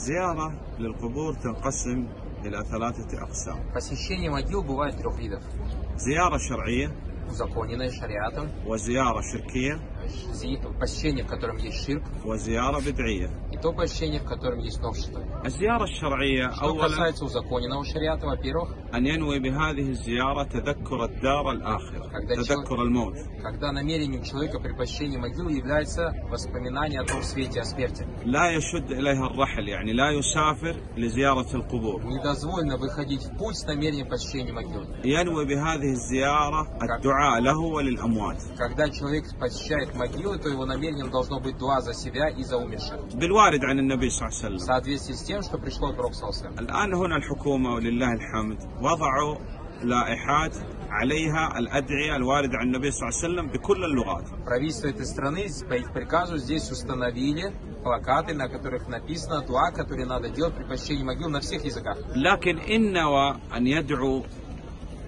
الزيارة للقبور تنقسم إلى ثلاثة أقسام Посещение могил бывает трех видов. زيارة شرعية Узаконенное шариатом, وزيارة شركية зи- посещение, в котором есть ширк, وزيارة بدعية и то посещение, в котором есть новшество. الزيارة الشرعية Что أولا касается узаконенного шариата, во-первых, أن ينوي بهذه الزيارة تذكر الدار الآخرة Когда تذكر الموت когда намерением человека при посещении могилы является воспоминание о том свете, о смерти. لا يشد إليها الرحل يعني لا يسافر لزيارة القبور Недозволено выходить в путь с намерением посещения могилы. ينوي بهذه الزيارة الدعاء له وللأموات Когда человек посещает могилы, то его намерением должно быть дуа за себя и за умерших. بالوارد عن النبي صلى الله عليه В وسلم соответствии с тем, что пришло от Пророка саллаллаху алейхи ва саллям. الآن هنا الحكومة ولله الحمد وضعوا لائحات عليها الأدعية الواردة عن النبي صلى الله عليه وسلم بكل اللغات Правительство этой страны по их приказу здесь установили плакаты, на которых написано дуа, которые надо делать при посещении могил на всех языках. لكن إن نوى أن يدعو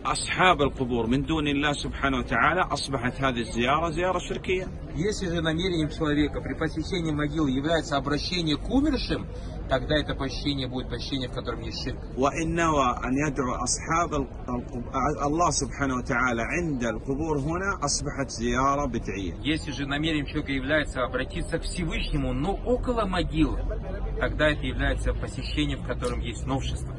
أصحاب القبور من دون الله سبحانه وتعالى أصبحت هذه الزيارة زيارة شركية Если же намерением человека при посещении могилы является обращение к умершим, тогда это посещение будет посещение, в котором есть ширк. وإن نوى أن يدعو أصحاب القب... الله سبحانه وتعالى عند القبور هنا أصبحت زيارة بدعية Если же намерением человека является обратиться к Всевышнему, но около могилы, тогда это является посещением, в котором есть новшество.